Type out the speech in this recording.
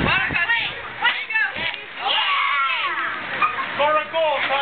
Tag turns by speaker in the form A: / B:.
A: Wait, wait. Yeah. Yeah.